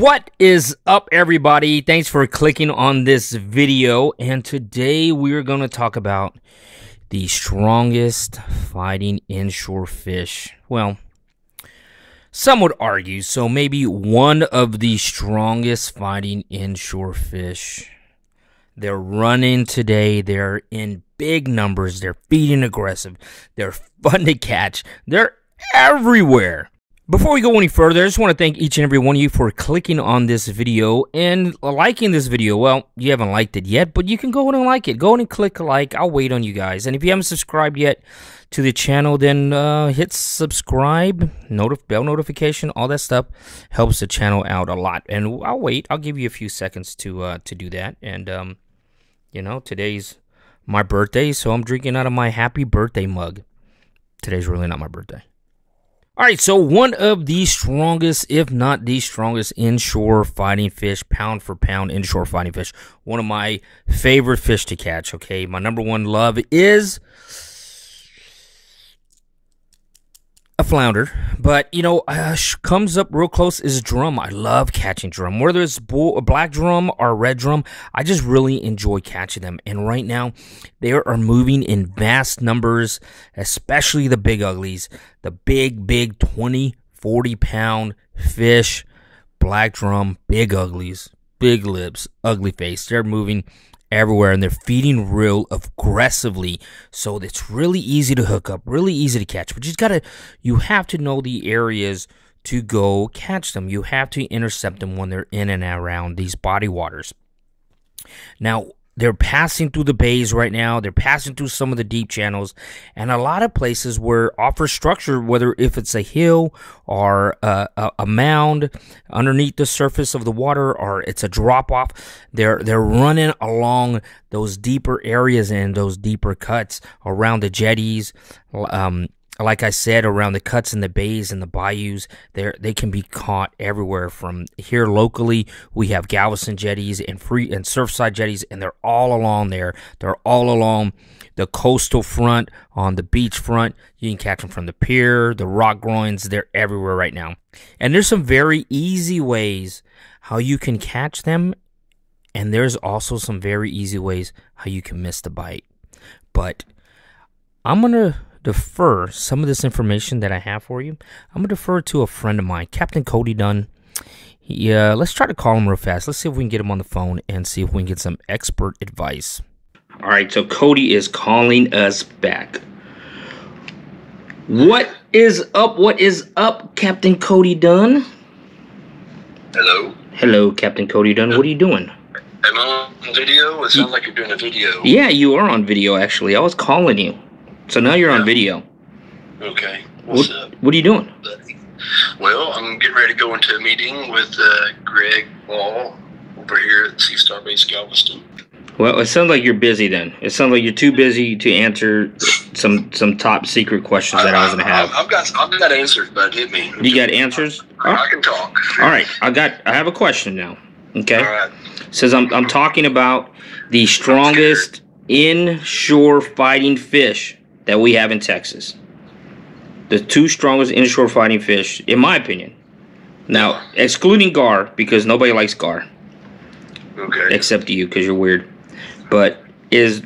What is up, everybody? Thanks for clicking on this video. And today we're going to talk about the strongest fighting inshore fish. Well, some would argue, so maybe one of the strongest fighting inshore fish. They're running today. They're in big numbers. They're feeding aggressive. They're fun to catch. They're everywhere. Before we go any further, I just want to thank each and every one of you for clicking on this video and liking this video. Well, you haven't liked it yet, but you can go and like it. Go and click like. I'll wait on you guys. And if you haven't subscribed yet to the channel, then uh, hit subscribe, notif bell notification, all that stuff helps the channel out a lot. And I'll wait. I'll give you a few seconds to uh, to do that. And um, you know, today's my birthday, so I'm drinking out of my happy birthday mug. Today's really not my birthday. All right, so one of the strongest, if not the strongest, inshore fighting fish, pound for pound inshore fighting fish. One of my favorite fish to catch. Okay, my number one love is a flounder, but you know, uh, comes up real close is drum. I love catching drum, whether it's bull, black drum or red drum. I just really enjoy catching them. And right now, they are moving in vast numbers, especially the big uglies, the big, big 20, 40 pound fish, black drum, big uglies, big lips, ugly face. They're moving everywhere and they're feeding real aggressively. So it's really easy to hook up really easy to catch but you gotta you have to know the areas to go catch them. You have to intercept them when they're in and around these body waters. Now they're passing through the bays right now. They're passing through some of the deep channels, and a lot of places where offer structure, whether if it's a hill or a, a, a mound underneath the surface of the water, or it's a drop off. They're they're running along those deeper areas and those deeper cuts around the jetties. Um, like I said, around the cuts and the bays and the bayous, they they can be caught everywhere. From here locally, we have Galveston jetties and free and Surfside jetties, and they're all along there. They're all along the coastal front, on the beach front. You can catch them from the pier, the rock groins. They're everywhere right now. And there's some very easy ways how you can catch them, and there's also some very easy ways how you can miss the bite. But I'm gonna defer some of this information that I have for you. I'm going to defer to a friend of mine, Captain Cody Dunn. Yeah, uh, let's try to call him real fast. Let's see if we can get him on the phone and see if we can get some expert advice. All right, so Cody is calling us back. What is up? What is up, Captain Cody Dunn? Hello. Hello, Captain Cody Dunn. What are you doing? Am I on video? It sounds like you're doing a video. Yeah, you are on video, actually. I was calling you. So now you're on video. Okay. What's what, up? What are you doing? Well, I'm getting ready to go into a meeting with uh, Greg Wall over here at Sea Star Base Galveston. Well, it sounds like you're busy then. It sounds like you're too busy to answer some some top secret questions that I, I was going to have. I've got I've got answers, but hit me. You got answers? I, I can talk. All right, I got I have a question now. Okay. All right. Says I'm I'm talking about the strongest inshore fighting fish that we have in Texas. The two strongest inshore fighting fish, in my opinion. Now, excluding gar, because nobody likes gar. Okay. Except you, because you're weird. But is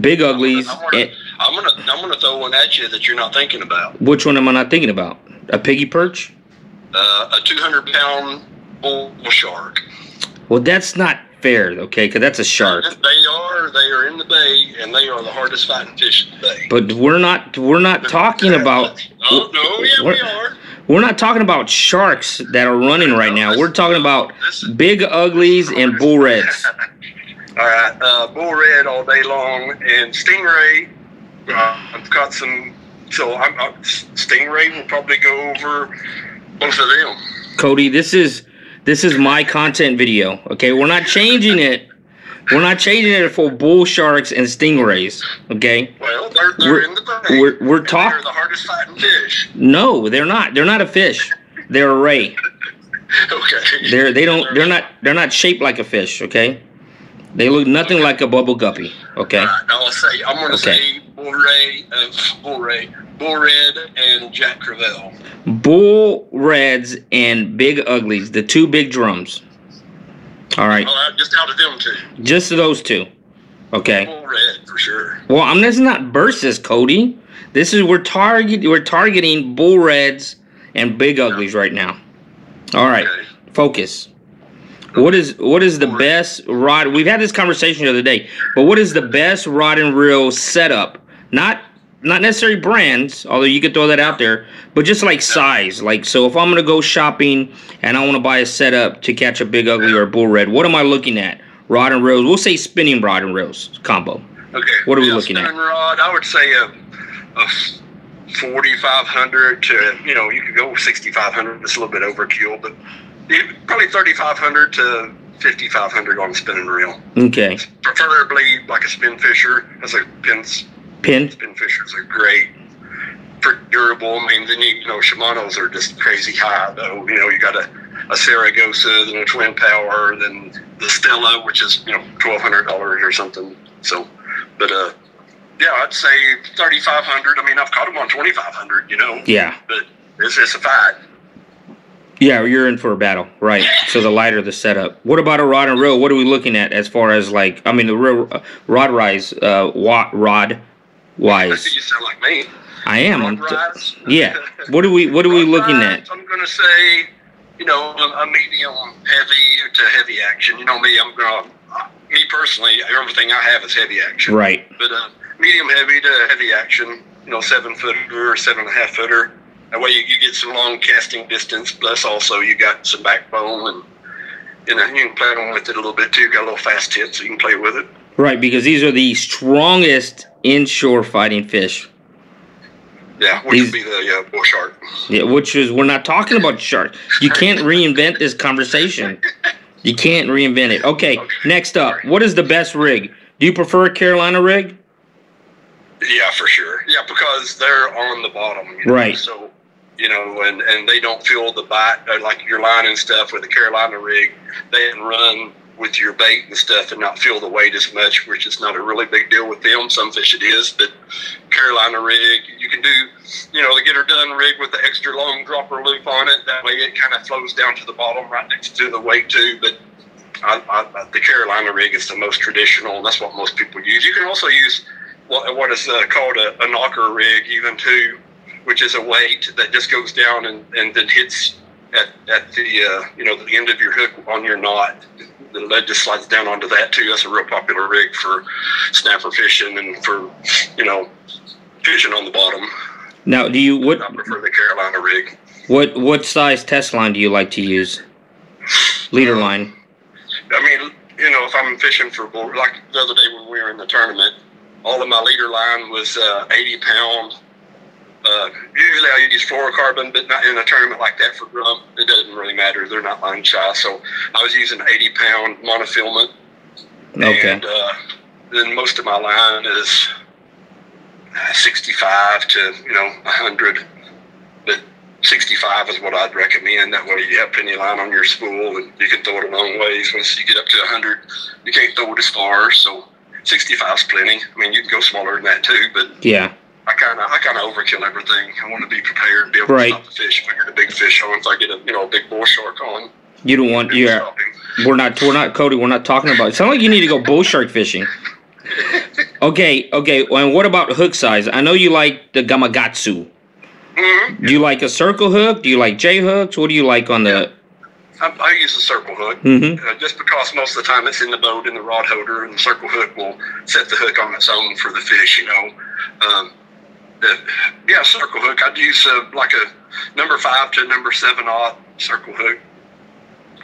big uglies. I'm gonna, I'm gonna, I'm gonna throw one at you that you're not thinking about. Which one am I not thinking about? A piggy perch? Uh, a 200 pound bull shark. Well, that's not fair, okay? Because that's a shark. They are. They are in the bay, and they are the hardest fighting fish in the bay. But we're not. We're not talking about. Oh no! Yeah, we are. We're not talking about sharks that are running right now. We're talking about big uglies and bull reds. all right, uh, bull red all day long, and stingray. Uh, I've got some. So I'm, uh, stingray will probably go over both of them. Cody, this is this is my content video. Okay, we're not changing it. We're not changing it for bull sharks and stingrays. Okay. Well, they're, they're we're, in the bay. We're, we're talking. They're the hardest fighting fish. No, they're not. They're not a fish. They're a ray. okay. They're they don't they're not they're not shaped like a fish. Okay. They look nothing okay. like a bubble guppy. Okay. All right, I'll say I'm gonna okay. say bull ray, uh, bull ray, Bull Red and Jack Crevalle. Bull Reds and Big Uglies, the two big drums. All right, oh, Well, just out of them two. just those two. Okay. Bull Red for sure. Well, I'm this is not versus Cody. This is we're target we're targeting Bull Reds and Big Uglies right now. All right, Okay. focus. What is what is the best rod? We've had this conversation the other day, but what is the best rod and reel setup? Not not necessarily brands, although you could throw that out there, but just like size. Like so, if I'm gonna go shopping and I want to buy a setup to catch a big ugly or a bull red, what am I looking at? Rod and reels. We'll say spinning rod and reels combo. Okay. What are we yeah, looking at? spinning rod, I would say a, a 4,500 to, you know, you could go 6,500. It's a little bit overkill, but probably 3,500 to 5,500 on a spinning reel. Okay, Preferably like a spin fisher. As a pin, fishers are great. For durable, I mean, then you, you know, Shimano's are just crazy high, though. You know, you got a, a Saragosa, then a Twin Power, then the Stella, which is, you know, $1,200 or something. So, but, uh, yeah, I'd say 3,500. I mean, I've caught them on 2,500, you know, Yeah, but it's, it's a fight. yeah, you're in for a battle, right? So the lighter the setup. What about a rod and reel? What are we looking at as far as like? I mean, the real uh, rod rise, uh, wa- rod wise. you sound like me. I am. T- yeah. What are we? What are we looking at? I'm gonna say, you know, a, a medium heavy to heavy action. You know me, I'm gonna, me personally, everything I have is heavy action. Right. But uh, medium heavy to heavy action, you know, seven footer or seven and a half footer. That way you, you get some long casting distance. Plus, also you got some backbone and you know you can play on with it a little bit too. Got a little fast hit, so you can play with it. Right, because these are the strongest inshore fighting fish. Yeah, which These- would be the uh, bull shark. Yeah, which is we're not talking about shark. You can't reinvent this conversation. You can't reinvent it. Okay, next up, what is the best rig? Do you prefer a Carolina rig? Yeah, for sure. Yeah, because they're on the bottom. You know? Right. So, you know, and, and they don't feel the bite, uh, like your line and stuff with the Carolina rig. They run with your bait and stuff and not feel the weight as much, which is not a really big deal with them. Some fish it is, but Carolina rig, you can do, you know, the get her done rig with the extra long dropper loop on it. That way it kind of flows down to the bottom right next to the weight too. But I, I, the Carolina rig is the most traditional, and that's what most people use. You can also use what, what is uh, called a, a knocker rig, even too, which is a weight that just goes down and, and then hits at, at the uh, you know the end of your hook on your knot. The lead just slides down onto that too. That's a real popular rig for snapper fishing and for you know fishing on the bottom. Now, do you what I prefer the Carolina rig. what what size test line do you like to use? Leader line. I mean, you know, if I'm fishing for like the other day when we were in the tournament, all of my leader line was uh, 80 pound. Uh, usually I use fluorocarbon, but not in a tournament like that for drum. It doesn't really matter. They're not line shy. So I was using 80 pound monofilament. Okay. And uh, then most of my line is uh, 65 to, you know, 100. But 65 is what I'd recommend. That way you have plenty of line on your spool and you can throw it a long ways. Once you get up to 100, you can't throw it as far. So 65 is plenty. I mean, you can go smaller than that too, but Yeah. I kind of I kind of overkill everything. I want to be prepared and be able Right. to stop the fish if I get a big fish on. If I get a you know a big bull shark on, You don't want yeah. We're not we're not Cody, we're not talking about it. Sound like you need to go bull shark fishing. Okay, okay. And what about hook size? I know you like the Gamakatsu. Mm-hmm. Do you like a circle hook? Do you like J hooks? What do you like on the I, I use a circle hook. Mm-hmm. Uh, just because most of the time it's in the boat in the rod holder, and the circle hook will set the hook on its own for the fish. You know, um, yeah, circle hook. I'd use uh, like a number five to number seven odd circle hook.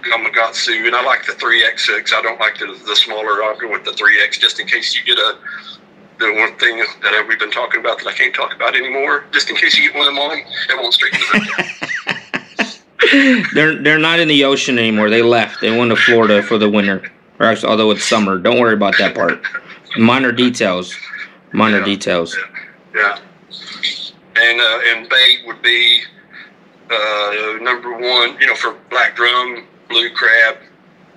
Gamakatsu, and I like the three X hooks. I don't like the the smaller. I'll go with the three X just in case you get a. The one thing that we've been talking about that I can't talk about anymore, just in case you get one of them on, it won't straighten the hook. They're they're not in the ocean anymore. They left. They went to Florida for the winter. Or actually, although it's summer. Don't worry about that part. Minor details. Minor Yeah. details. Yeah. And uh, and bait would be uh, number one, you know, for black drum, blue crab.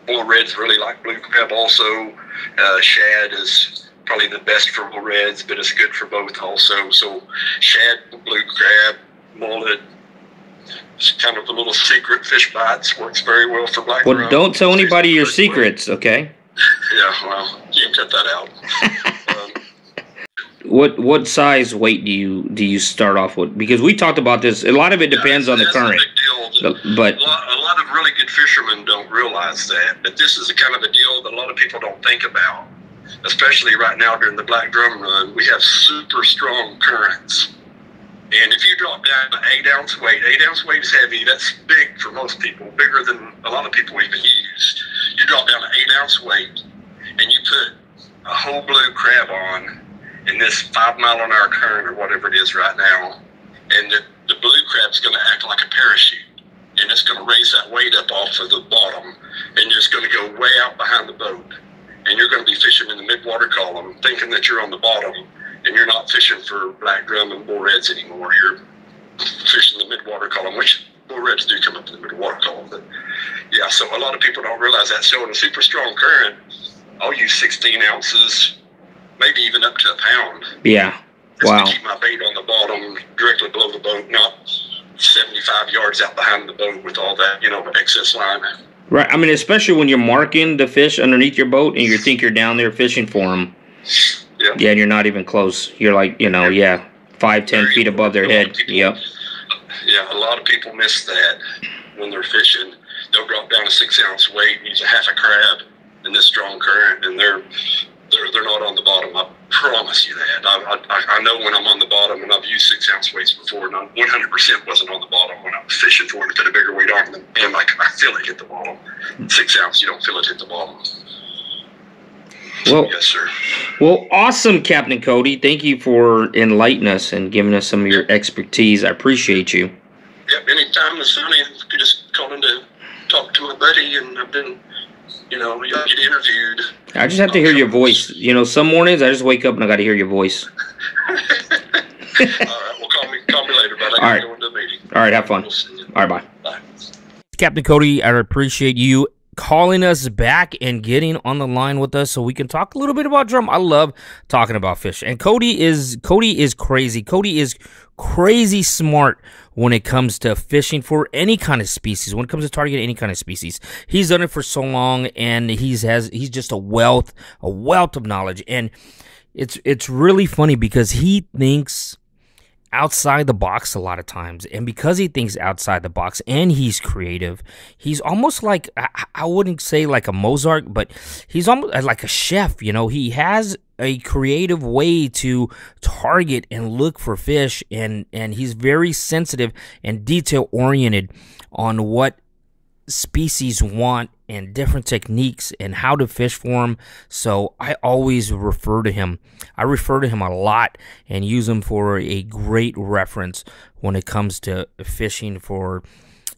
Bull reds really like blue crab also. Uh, shad is probably the best for bull reds, but it's good for both also. So shad, blue crab, mullet, it's kind of a little secret fish bites works very well for black. Well, don't tell anybody your secrets, okay? Yeah, well, you can cut that out. what what size weight do you do you start off with? Because we talked about this. A lot of it depends yeah, on the current. But a lot, a lot, of really good fishermen don't realize that. But this is a kind of a deal that a lot of people don't think about. Especially right now during the black drum run, we have super strong currents. And if you drop down an eight ounce weight, eight ounce weight is heavy. That's big for most people, bigger than a lot of people even use. You drop down an eight ounce weight, and you put a whole blue crab on in this five mile an hour current or whatever it is right now, and the, the blue crab's going to act like a parachute. And it's going to raise that weight up off of the bottom, and it's going to go way out behind the boat. And you're going to be fishing in the mid-water column, thinking that you're on the bottom, and you're not fishing for black drum and bull reds anymore. You're fishing the mid-water column, which bull reds do come up in the mid-water column. But yeah, so a lot of people don't realize that. So in a super strong current, I'll use 16 ounces maybe even up to a pound. Yeah. Just wow. To keep my bait on the bottom, directly below the boat, not 75 yards out behind the boat with all that, you know, excess line. Right. I mean, especially when you're marking the fish underneath your boat and you think you're down there fishing for them. Yeah. Yeah, and you're not even close. You're like, you know, yeah, five, ten feet above their head. People, yep. Yeah, a lot of people miss that when they're fishing. They'll drop down a six ounce weight and use a half a crab in this strong current, and they're they're, they're not on the bottom. I promise you that. I, I, I know when I'm on the bottom, and I've used six ounce weights before, and I 100% wasn't on the bottom when I was fishing for it to put a bigger weight on them. And like I feel it hit the bottom. Six ounce, you don't feel it hit the bottom. Well, yes, sir. Well, awesome, Captain Cody. Thank you for enlightening us and giving us some of your expertise. I appreciate you. Yep. Anytime you could just call in to talk to a buddy, and I've been you know, you get interviewed. I just have to hear your voice. You know, some mornings I just wake up and I got to hear your voice. All right, well, call me, call me later, but I All right. go into a meeting. All right, have fun. We'll All right, bye. Bye. Captain Cody, I appreciate you calling us back and getting on the line with us so we can talk a little bit about drum. I love talking about fish. And Cody is Cody is crazy. Cody is crazy smart when it comes to fishing for any kind of species. When it comes to targeting any kind of species, he's done it for so long, and he's has he's just a wealth a wealth of knowledge. And it's it's really funny because he thinks outside the box a lot of times. And because he thinks outside the box and he's creative, he's almost like, I, wouldn't say like a Mozart, but he's almost uh, like a chef. You know, he has a creative way to target and look for fish and and he's very sensitive and detail oriented on what species want and different techniques and how to fish for them. So I always refer to him. I refer to him a lot and use him for a great reference when it comes to fishing for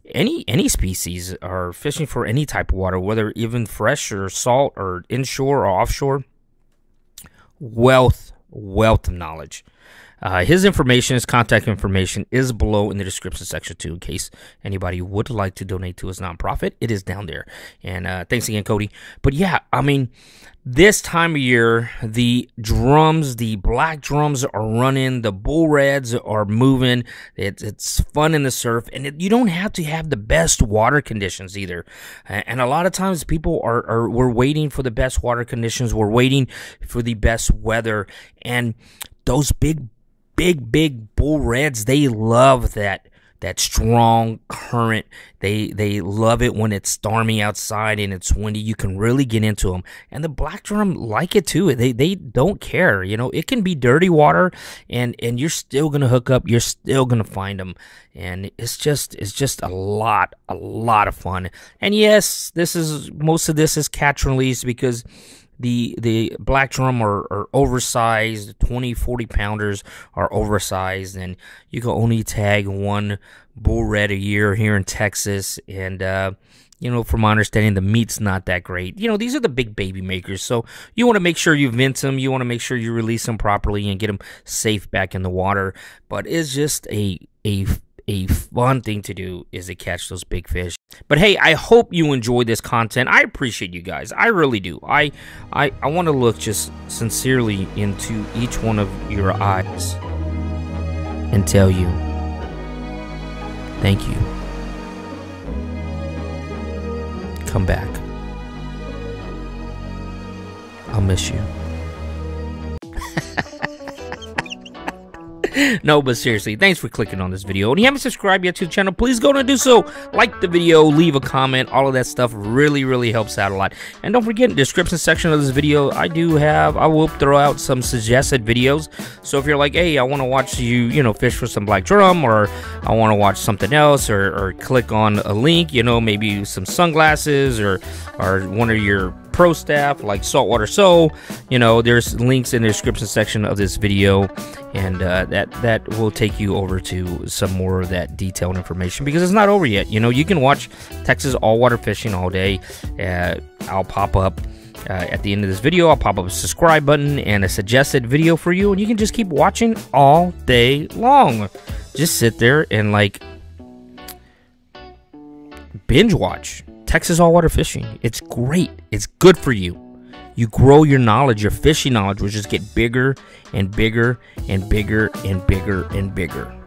any any species or fishing for any type of water, whether even fresh or salt or inshore or offshore. Wealth, wealth of knowledge. Uh, his information, his contact information is below in the description section too, in case anybody would like to donate to his nonprofit. It is down there. And uh, thanks again, Cody. But yeah, I mean, this time of year, the drums, the black drums are running, the bull reds are moving. It, it's fun in the surf, and it, you don't have to have the best water conditions either. And a lot of times, people are, are we're waiting for the best water conditions. We're waiting for the best weather, and those big big, big bull reds, they love that that strong current. They they love it when it's stormy outside and it's windy. You can really get into them, and the black drum like it too. They they don't care. You know, it can be dirty water, and and you're still gonna hook up. You're still gonna find them, and it's just it's just a lot a lot of fun. And yes, this is most of this is catch and release because the the black drum are, are oversized 20 40 pounders are oversized and you can only tag one bull red a year here in texas and uh, you know, from my understanding, the meat's not that great. You know, these are the big baby makers, so you want to make sure you vent them. You want to make sure you release them properly and get them safe back in the water. But it's just a a a fun thing to do is to catch those big fish. But hey, I hope you enjoy this content. I appreciate you guys. I really do. I I, I want to look just sincerely into each one of your eyes and tell you thank you. Come back. I'll miss you. no, but seriously, thanks for clicking on this video. And if you haven't subscribed yet to the channel, please go and do so. Like the video, leave a comment, all of that stuff really, really helps out a lot. And don't forget, in the description section of this video, I do have, I will throw out some suggested videos. So if you're like, hey, I want to watch you, you know, fish for some black drum, or I want to watch something else, or, or click on a link, you know, maybe some sunglasses, or, or one of your pro staff like Saltwater Soul. You know, there's links in the description section of this video, and uh, that that will take you over to some more of that detailed information because it's not over yet. You know, you can watch Texas all water fishing all day. Uh, I'll pop up. Uh, at the end of this video, I'll pop up a subscribe button and a suggested video for you, and you can just keep watching all day long. Just sit there and like binge watch Texas all water fishing. It's great. It's good for you. You grow your knowledge, your fishing knowledge will just get bigger and bigger and bigger and bigger and bigger.